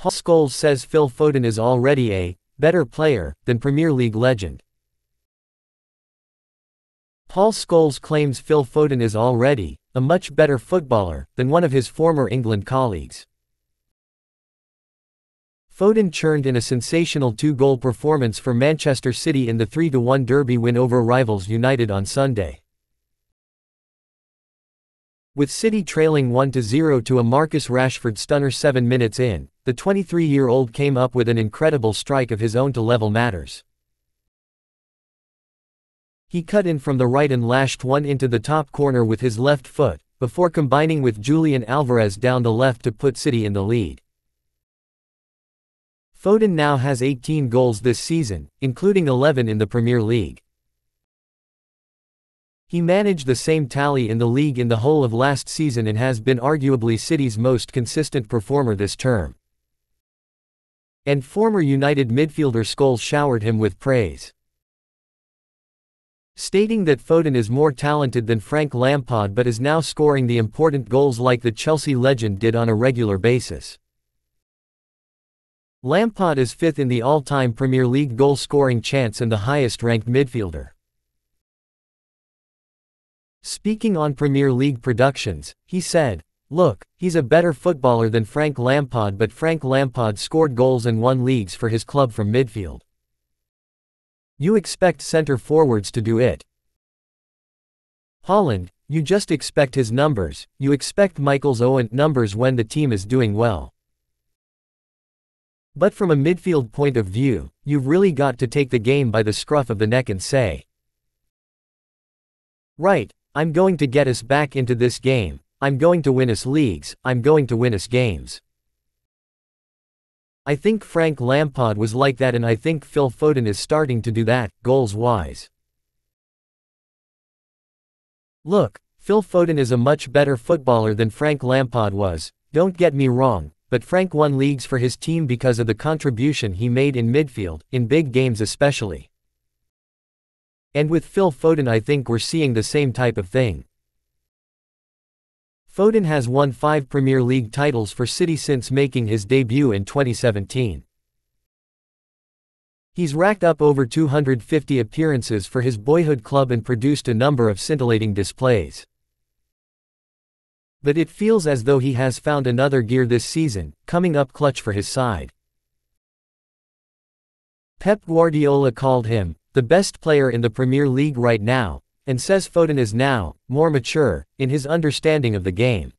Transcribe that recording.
Paul Scholes says Phil Foden is already a better player than Premier League legend. Paul Scholes claims Phil Foden is already a much better footballer than one of his former England colleagues. Foden churned in a sensational two-goal performance for Manchester City in the 3-1 derby win over rivals United on Sunday. With City trailing 1-0 to a Marcus Rashford stunner 7 minutes in, the 23-year-old came up with an incredible strike of his own to level matters. He cut in from the right and lashed one into the top corner with his left foot, before combining with Julian Alvarez down the left to put City in the lead. Foden now has 18 goals this season, including 11 in the Premier League. He managed the same tally in the league in the whole of last season and has been arguably City's most consistent performer this term. And former United midfielder Scholes showered him with praise. Stating that Foden is more talented than Frank Lampard but is now scoring the important goals like the Chelsea legend did on a regular basis. Lampard is fifth in the all-time Premier League goal-scoring chance and the highest-ranked midfielder. Speaking on Premier League productions, he said, Look, he's a better footballer than Frank Lampard but Frank Lampard scored goals and won leagues for his club from midfield. You expect centre forwards to do it. Haaland, you just expect his numbers, you expect Michael's Owen numbers when the team is doing well. But from a midfield point of view, you've really got to take the game by the scruff of the neck and say, Right, I'm going to get us back into this game, I'm going to win us leagues, I'm going to win us games. I think Frank Lampard was like that and I think Phil Foden is starting to do that, goals-wise. Look, Phil Foden is a much better footballer than Frank Lampard was, don't get me wrong, but Frank won leagues for his team because of the contribution he made in midfield, in big games especially. And with Phil Foden I think we're seeing the same type of thing. Foden has won five Premier League titles for City since making his debut in 2017. He's racked up over 250 appearances for his boyhood club and produced a number of scintillating displays. But it feels as though he has found another gear this season, coming up clutch for his side. Pep Guardiola called him, the best player in the Premier League right now, and says Foden is now, more mature, in his understanding of the game.